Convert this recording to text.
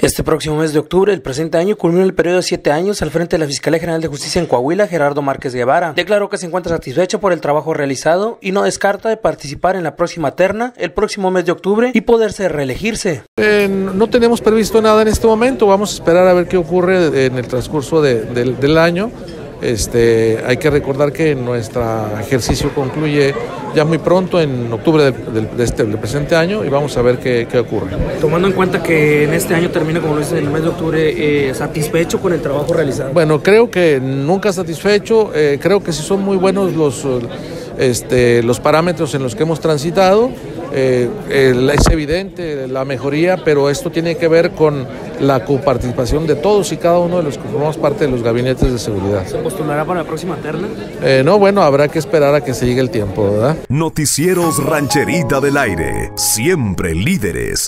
Este próximo mes de octubre, el presente año, culmina el periodo de siete años al frente de la Fiscalía General de Justicia en Coahuila, Gerardo Márquez Guevara. Declaró que se encuentra satisfecho por el trabajo realizado y no descarta de participar en la próxima terna el próximo mes de octubre y poderse reelegirse. Eh, no tenemos previsto nada en este momento, vamos a esperar a ver qué ocurre en el transcurso de, de, del año. Este, hay que recordar que nuestro ejercicio concluye ya muy pronto, en octubre del, de este, del presente año, y vamos a ver qué, qué, ocurre. Tomando en cuenta que en este año termina, como lo dice, en el mes de octubre, eh, ¿satisfecho con el trabajo realizado? Bueno, creo que nunca satisfecho, eh, creo que sí son muy buenos los, este, los parámetros en los que hemos transitado. Eh, es evidente la mejoría, pero esto tiene que ver con la coparticipación de todos y cada uno de los que formamos parte de los gabinetes de seguridad. ¿Se postulará para la próxima terna? Eh, no, bueno, habrá que esperar a que se llegue el tiempo, ¿verdad? Noticieros Rancherita del Aire, siempre líderes.